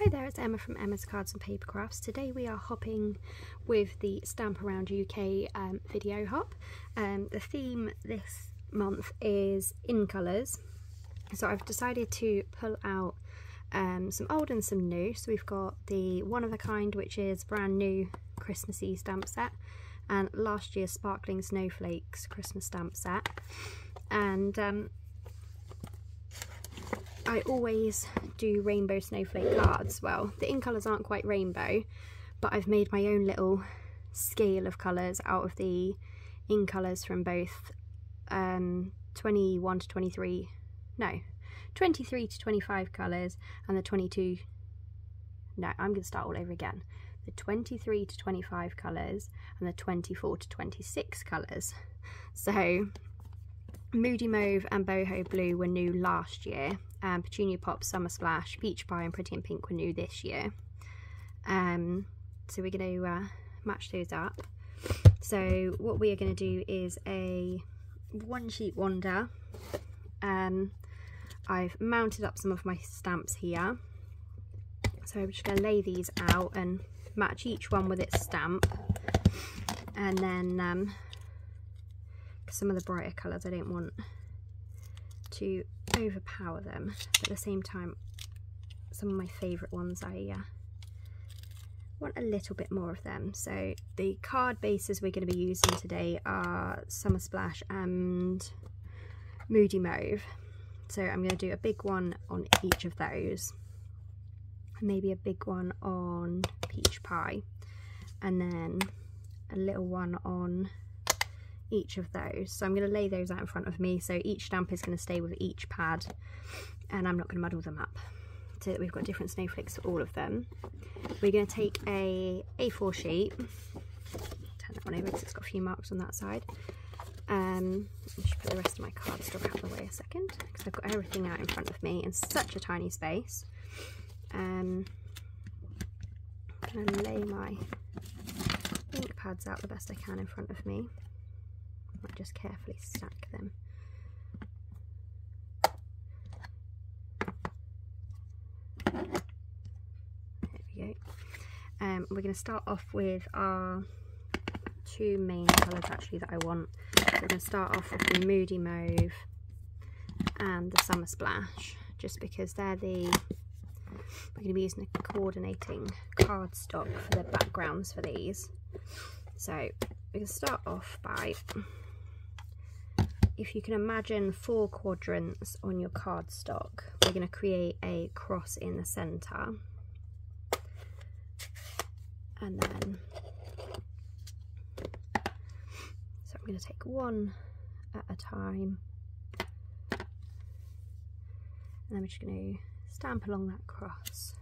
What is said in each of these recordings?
Hi there, it's Emma from Emma's Cards and Paper Crafts. Today we are hopping with the Stamp Around UK um, video hop. Um, the theme this month is in colours. So I've decided to pull out um, some old and some new. So we've got the one of a kind, which is brand new Christmassy stamp set, and last year's Sparkling Snowflakes Christmas stamp set. And um, I always do rainbow snowflake cards. Well, the in colours aren't quite rainbow, but I've made my own little scale of colours out of the in colours from both um, 21 to 23, no, 23 to 25 colours and the 22, no, I'm going to start all over again. The 23 to 25 colours and the 24 to 26 colours. So Moody Mauve and Boho Blue were new last year. Um, Petunia Pop, Summer Splash, Peach Pie and Pretty in Pink were new this year. Um, so we're going to uh, match those up. So what we are going to do is a one sheet wonder. Um, I've mounted up some of my stamps here. So I'm just going to lay these out and match each one with its stamp. And then um, some of the brighter colours I don't want to overpower them. But at the same time some of my favourite ones I uh, want a little bit more of them. So the card bases we're going to be using today are Summer Splash and Moody Mauve. So I'm going to do a big one on each of those. Maybe a big one on Peach Pie. And then a little one on each of those. So I'm going to lay those out in front of me. So each stamp is going to stay with each pad and I'm not going to muddle them up. So we've got different snowflakes for all of them. We're going to take a A4 sheet. Turn that one over because it's got a few marks on that side. Um, I should put the rest of my cardstock out of the way a second because I've got everything out in front of me in such a tiny space. Um, I'm going to lay my ink pads out the best I can in front of me. I just carefully stack them. There we go. Um, we're going to start off with our two main colours actually that I want. So we're going to start off with the Moody Mauve and the Summer Splash just because they're the we're going to be using a coordinating cardstock for the backgrounds for these. So we're going to start off by if you can imagine four quadrants on your cardstock, we're going to create a cross in the centre. And then, so I'm going to take one at a time. And then we're just going to stamp along that cross.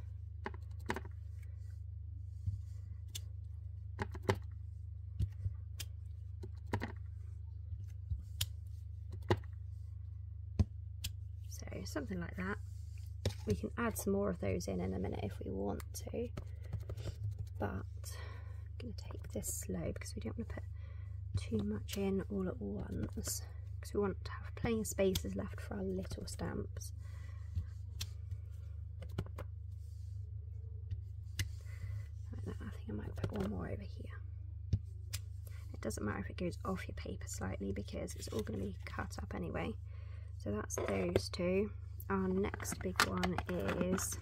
Something like that. We can add some more of those in in a minute if we want to, but I'm going to take this slow because we don't want to put too much in all at once because we want to have plenty of spaces left for our little stamps. Like that. I think I might put one more over here. It doesn't matter if it goes off your paper slightly because it's all going to be cut up anyway. So that's those two. Our next big one is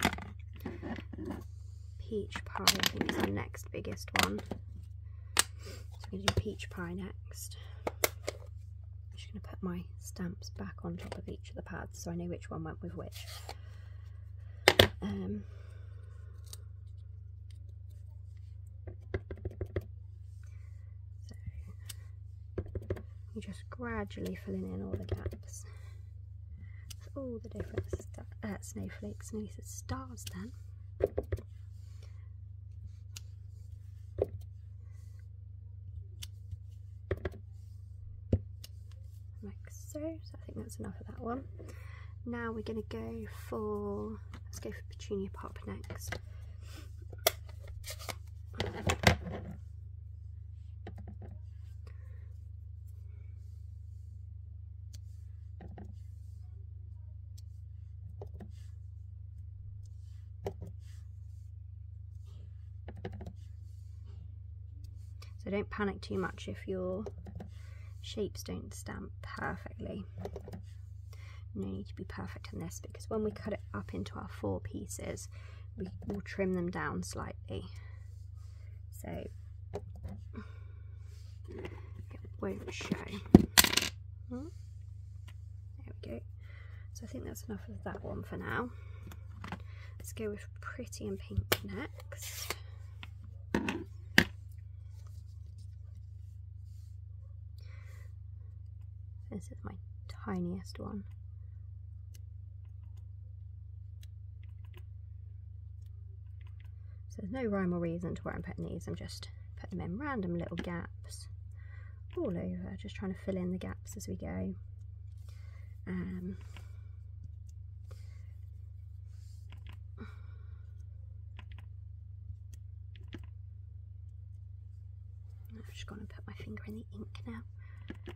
peach pie. I think is our next biggest one. So we're going to do peach pie next. I'm just going to put my stamps back on top of each of the pads so I know which one went with which. Um, so you just gradually filling in all the gaps all the different uh, snowflakes. No, he stars then. Like so. So I think that's enough of that one. Now we're going to go for, let's go for Petunia Pop next. don't panic too much if your shapes don't stamp perfectly. No need to be perfect in this because when we cut it up into our four pieces, we will trim them down slightly. So it won't show. Hmm? There we go. So I think that's enough of that one for now. Let's go with pretty in pink next. This is my tiniest one. So there's no rhyme or reason to where I'm putting these, I'm just putting them in random little gaps all over, just trying to fill in the gaps as we go. Um, I'm just going to put my finger in the ink now.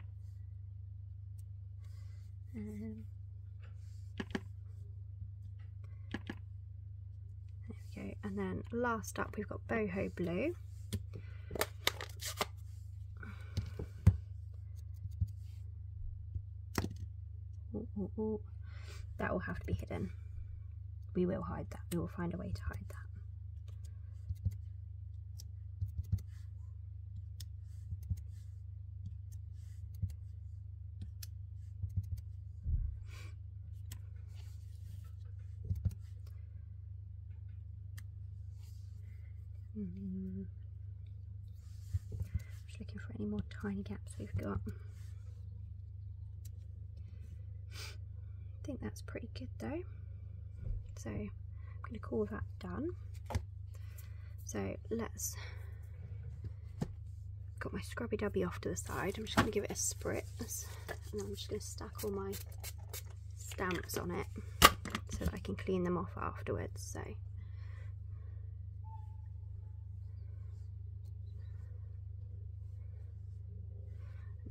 There we go. And then last up, we've got boho blue. Ooh, ooh, ooh. That will have to be hidden. We will hide that. We will find a way to hide that. Just looking for any more tiny gaps we've got. I think that's pretty good though. So I'm going to call that done. So let's got my scrubby dubby off to the side. I'm just going to give it a spritz and I'm just going to stack all my stamps on it so that I can clean them off afterwards. So and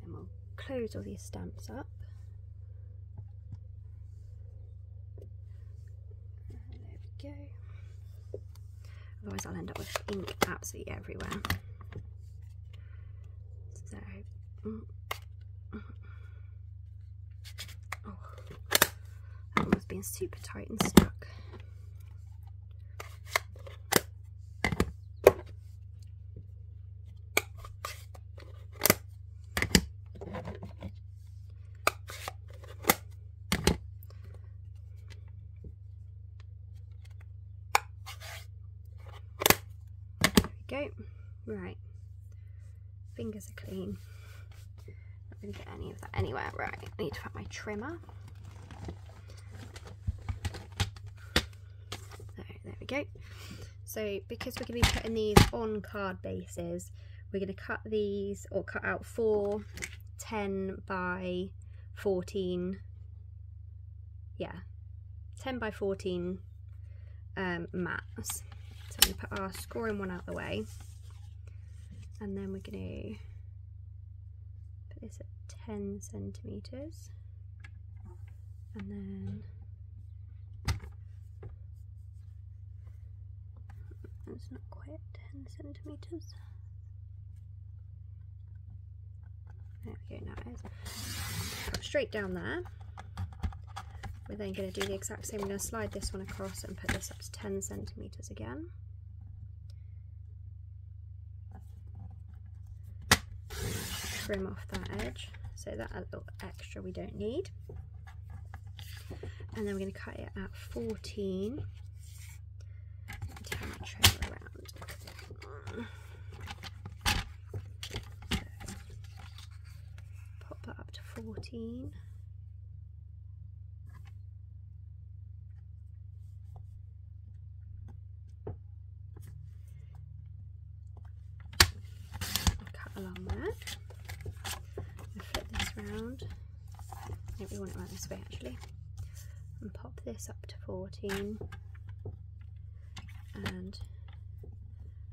then we'll close all these stamps up. There we go. Otherwise I'll end up with ink absolutely everywhere. So, mm. oh, that one was being super tight and stuck. There we go. Right. Fingers are clean. Not of that anywhere. Right. I need to put my trimmer. There we go. So because we're going to be putting these on card bases, we're going to cut these or cut out four 10 by 14 yeah 10 by 14 um, mats so I'm going to put our scoring one out the way and then we're going to put this at 10 centimetres and then it's not quite 10 centimetres there we go now it is straight down there. We're then going to do the exact same. We're going to slide this one across and put this up to 10 centimetres again. Trim off that edge so that little extra we don't need. And then we're going to cut it at 14 turn my tray around. So, pop that up to 14 cut along there and flip this round I we want it right this way actually. And pop this up to 14 and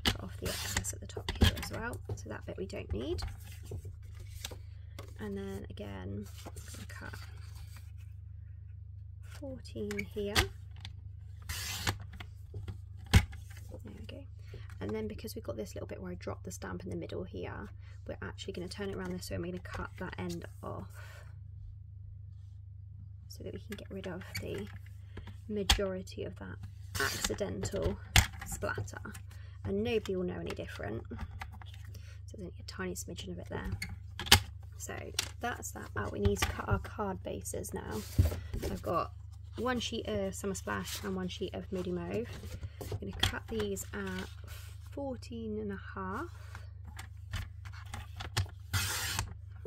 cut off the excess at the top here as well. So that bit we don't need. And then again I'm cut 14 here. There we go. And then because we've got this little bit where I dropped the stamp in the middle here we're actually going to turn it around this way and we're going to cut that end off so that we can get rid of the majority of that accidental splatter. And nobody will know any different. So there's only a tiny smidgen of it there. So that's that. Out we need to cut our card bases now. I've got one sheet of Summer Splash and one sheet of Moody Mauve. I'm going to cut these at 14 and a half.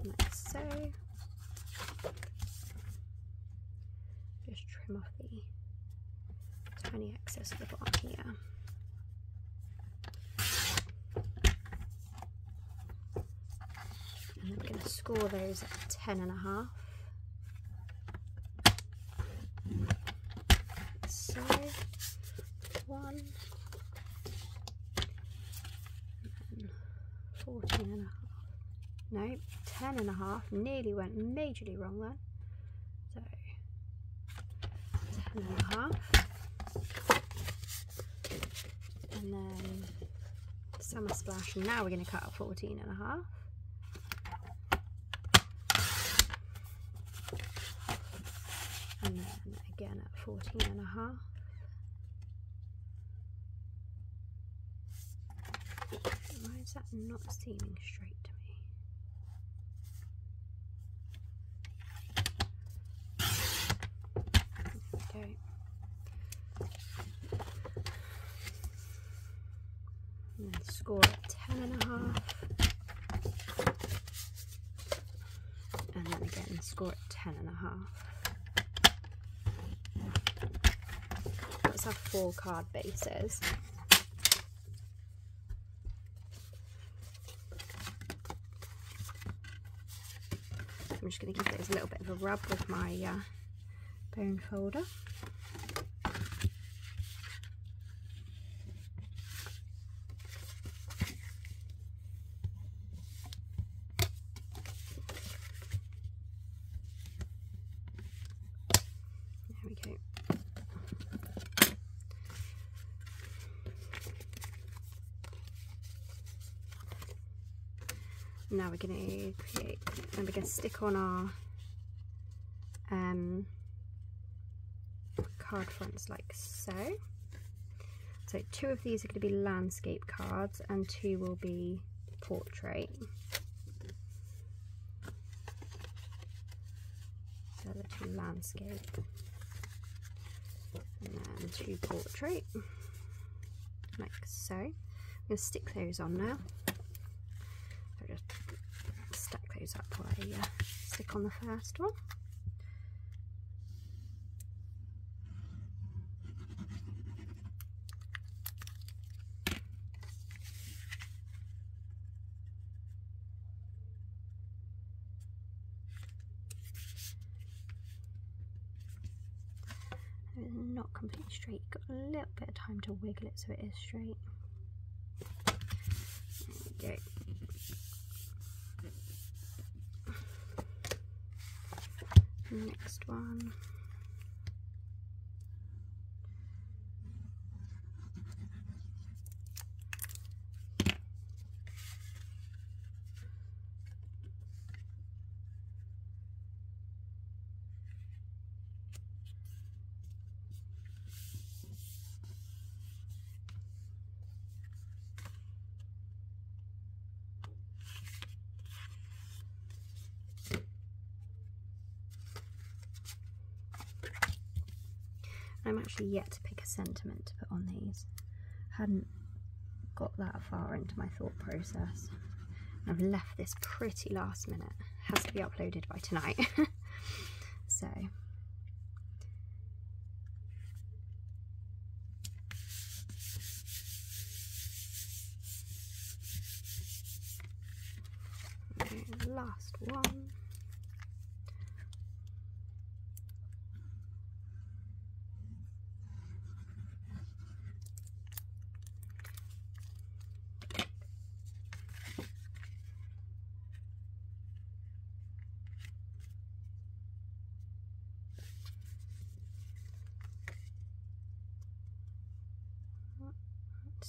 Like so just trim off the tiny excess at the bottom here and I'm going to score those at 10 and a half. So one. And 14 and a half. No 10 and a half. Nearly went majorly wrong then. So 10 and a half and then summer splash. And now we're going to cut at 14 and a half. And then again at 14 and a half. Why is that not seeming straight to me okay. And score at 10 and a half. And then again score at 10 and a half. Let's have four card bases. I'm just going to give those a little bit of a rub with my uh, bone folder There we go. Now we're going to create, and we're going to stick on our um, card fronts like so. So two of these are going to be landscape cards and two will be portrait. So the two landscape and then two portrait like so. I'm going to stick those on now. So just stack those up while I uh, stick on the first one. It's not completely straight. You've got a little bit of time to wiggle it so it is straight. There we go. Next one. I'm actually yet to pick a sentiment to put on these. Hadn't got that far into my thought process. I've left this pretty last minute. Has to be uploaded by tonight.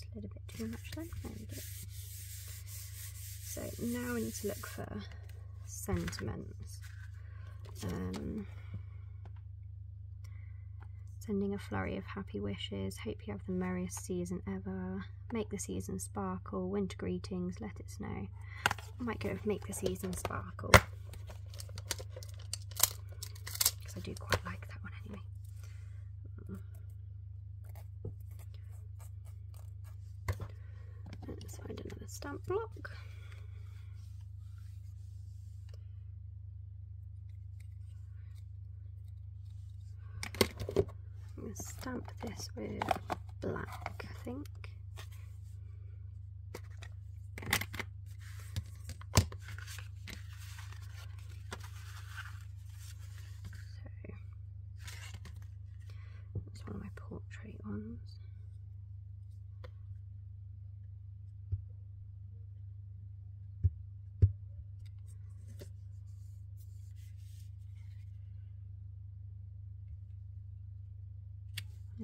A little bit too much then. There. So now we need to look for sentiments. Um, sending a flurry of happy wishes. Hope you have the merriest season ever. Make the season sparkle. Winter greetings. Let it snow. I might go with make the season sparkle. Because I do quite stamp block.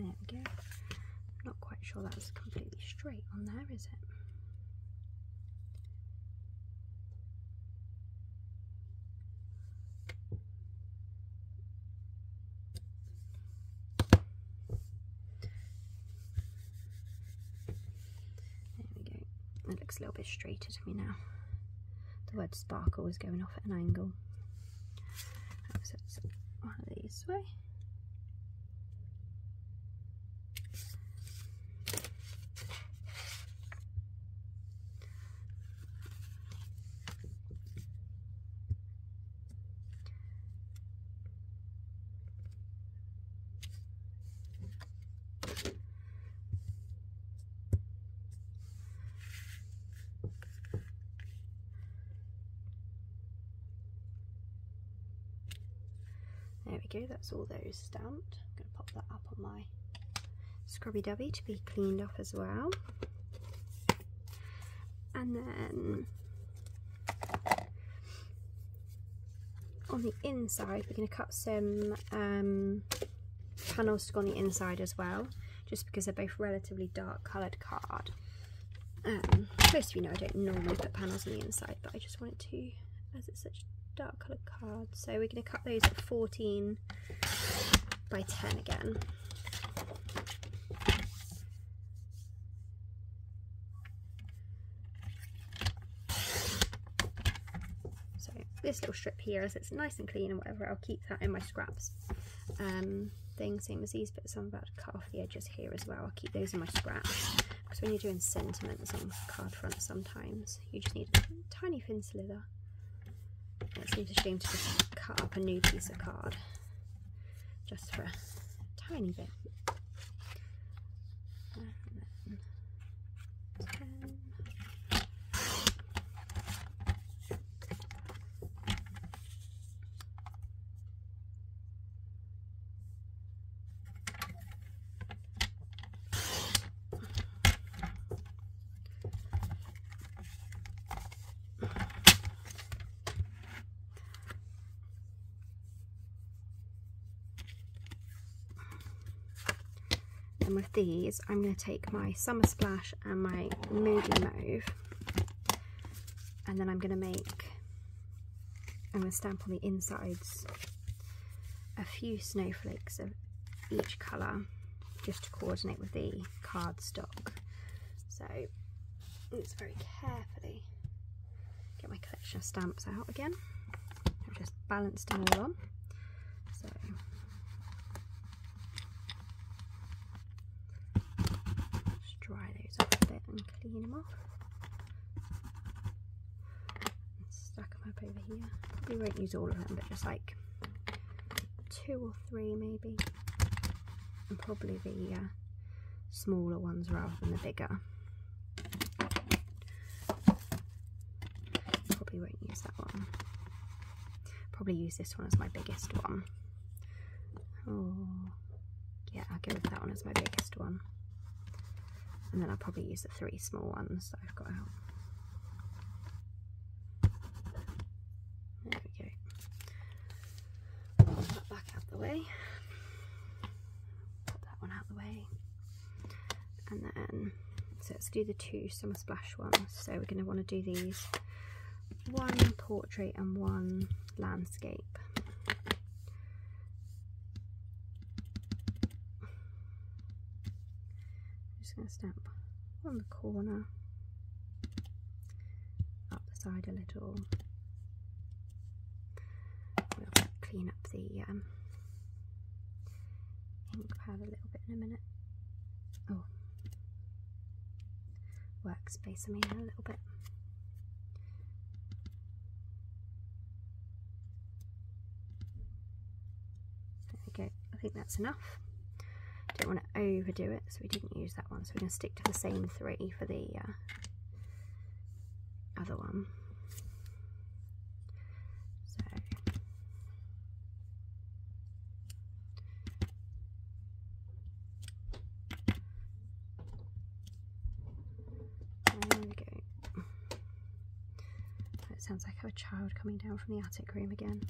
There we go. Not quite sure that's completely straight on there, is it? There we go. It looks a little bit straighter to me now. The word sparkle is going off at an angle. So it's one of these way. There go, that's all those stamped. I'm going to pop that up on my scrubby dubby to be cleaned off as well. And then on the inside, we're going to cut some um, panels to go on the inside as well, just because they're both relatively dark coloured card. Um, most of you know I don't normally put panels on the inside, but I just wanted to, as it's such dark coloured cards. So we're going to cut those at 14 by 10 again. So this little strip here, as it's nice and clean and whatever, I'll keep that in my scraps um, thing, same as these bits I'm about to cut off the edges here as well. I'll keep those in my scraps because when you're doing sentiments on card front sometimes you just need a tiny thin slither it seems a shame to just cut up a new piece of card just for a tiny bit. And with these, I'm going to take my Summer Splash and my Moody Mauve, and then I'm going to make, I'm going to stamp on the insides a few snowflakes of each colour, just to coordinate with the cardstock. So, let's very carefully get my collection of stamps out again. I've just balanced them all on. So Just dry those off a bit Stack them up over here. Probably won't use all of them, but just like two or three maybe. And probably the uh, smaller ones rather than the bigger. Probably won't use that one. Probably use this one as my biggest one. Oh, yeah, I'll go with that one as my biggest one. And then I'll probably use the three small ones that I've got out. There we go. Put that back out the way. Put that one out the way. And then So let's do the two summer splash ones. So we're going to want to do these one portrait and one landscape. I'm just going to stamp on the corner, up the side a little. We'll clean up the um, ink pad a little bit in a minute. Oh, workspace I mean a little bit. There we go, I think that's enough. Don't want to overdo it, so we didn't use that one. So we're going to stick to the same three for the uh, other one. So there we go. That sounds like a child coming down from the attic room again.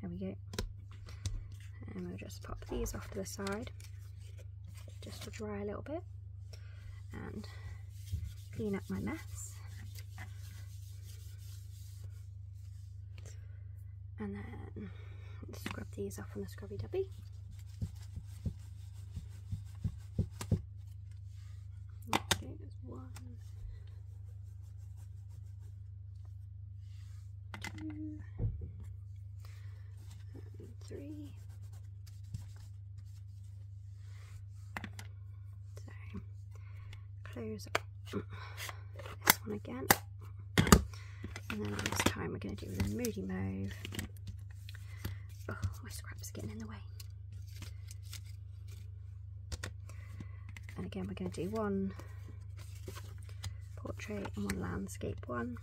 There we go. And we'll just pop these off to the side just to dry a little bit and clean up my mess. And then scrub these off on the scrubby dubby. Okay, there's one, two, and three. So close up this one again. And then this time we're do the Moody Mauve. Oh, my scraps are getting in the way. And again, we're going to do one portrait and one landscape one.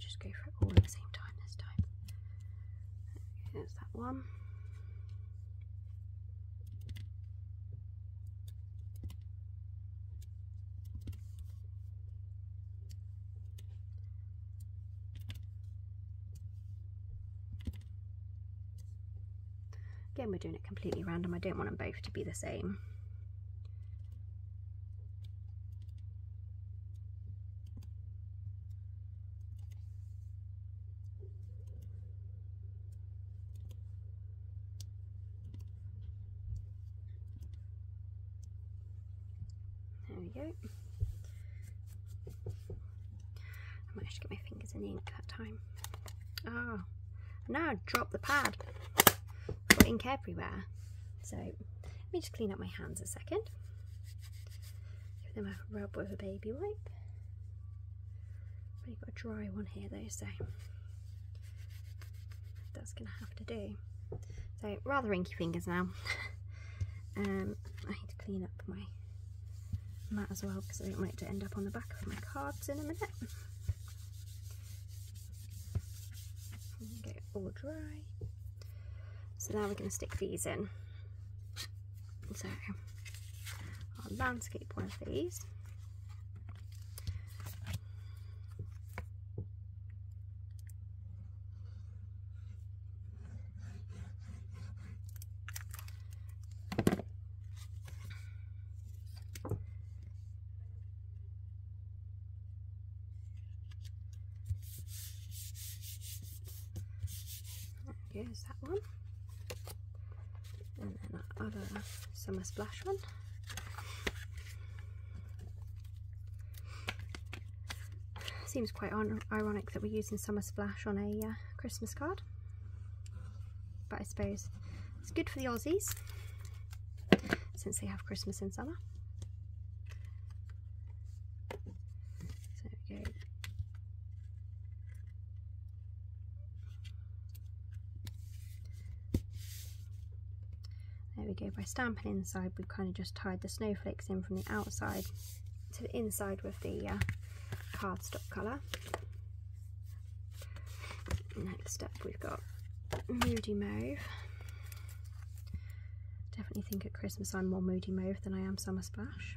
Just go for it all at the same time this time. There's that one. Again, we're doing it completely random. I don't want them both to be the same. There we go. I managed to get my fingers in the ink that time. Ah, now I dropped the pad. Ink everywhere. So let me just clean up my hands a second. Give them a rub with a baby wipe. I've got a dry one here though, so that's gonna have to do. So rather inky fingers now. um, I need to clean up my mat as well because I don't want it to end up on the back of my cards in a minute. Get it all dry. So now we're going to stick these in. So I'll landscape one of these. Here's that one. Summer splash one. Seems quite ironic that we're using summer splash on a uh, Christmas card. But I suppose it's good for the Aussies since they have Christmas in summer. So there we go. There we go, by stamping inside we've kind of just tied the snowflakes in from the outside to the inside with the uh, cardstock colour. Next up we've got Moody Mauve. Definitely think at Christmas I'm more Moody Mauve than I am Summer Splash.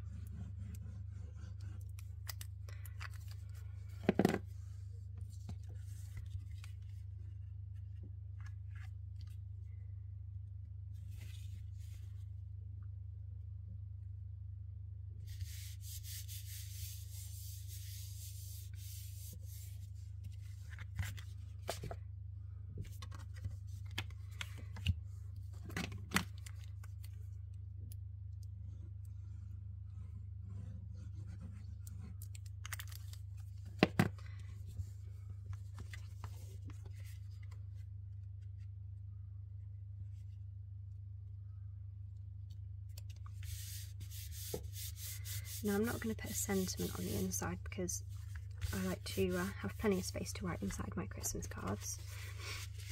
Now I'm not going to put a sentiment on the inside because I like to uh, have plenty of space to write inside my Christmas cards.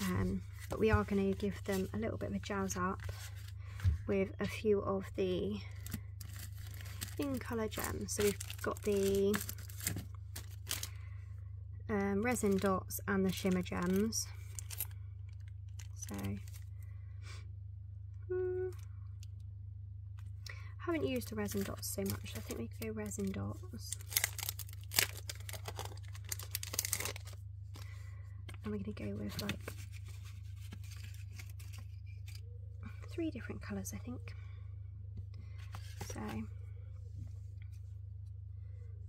Um, but we are going to give them a little bit of a jazz up with a few of the in colour gems. So we've got the um, resin dots and the shimmer gems. So haven't used the resin dots so much. I think we could go resin dots. And we're going to go with like three different colours, I think. So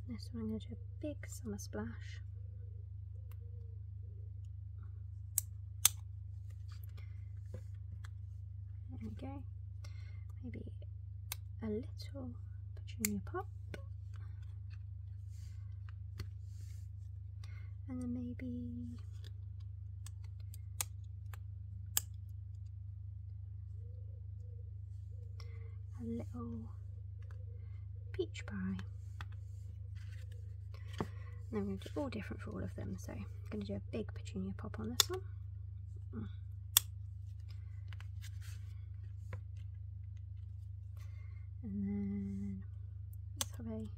this one I'm going to do a big summer splash. There we go. Maybe a little petunia pop and then maybe a little peach pie. And I'm going to do all different for all of them. So I'm going to do a big petunia pop on this one. Mm. And then let's have a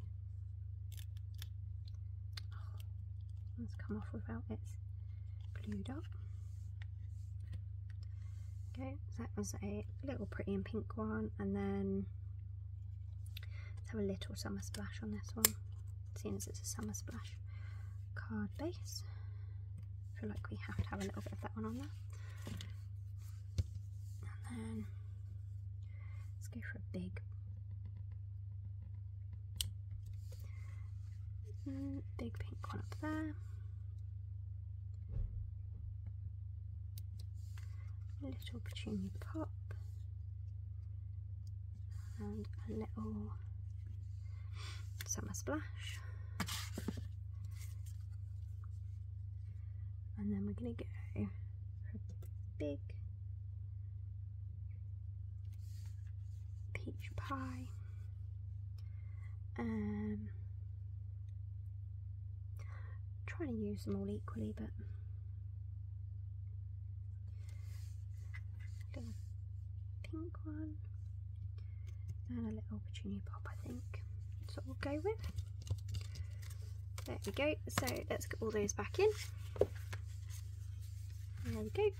oh, let's come off without it's glued up. Okay so that was a little pretty in pink one. And then let's have a little summer splash on this one seeing as it's a summer splash card base. I feel like we have to have a little bit of that one on there. And then let's go for a big Mm, big pink one up there. little petunia pop. And a little summer splash. And then we're going to go for a big peach pie. Um, trying to use them all equally, but little pink one and a little petunia pop, I think. That's what we'll go with. There we go. So let's get all those back in. There we go.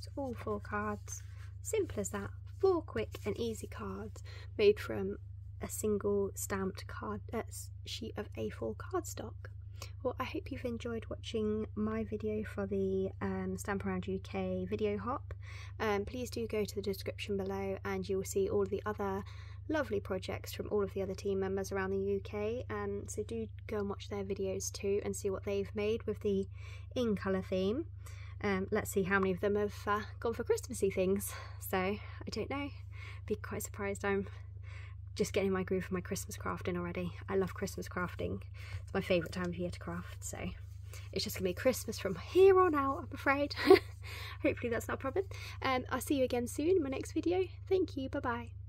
So all four cards. Simple as that. Four quick and easy cards made from a single stamped card uh, sheet of A4 cardstock. Well, I hope you've enjoyed watching my video for the um, Stamp Around UK video hop. Um, please do go to the description below and you will see all the other lovely projects from all of the other team members around the UK. Um, so do go and watch their videos too and see what they've made with the in colour theme. Um, let's see how many of them have uh, gone for Christmassy things. So I don't know. Be quite surprised. I'm just getting my groove for my Christmas crafting already. I love Christmas crafting. It's my favourite time of year to craft, so it's just to be Christmas from here on out, I'm afraid. Hopefully that's not a problem. Um, I'll see you again soon in my next video. Thank you, bye-bye.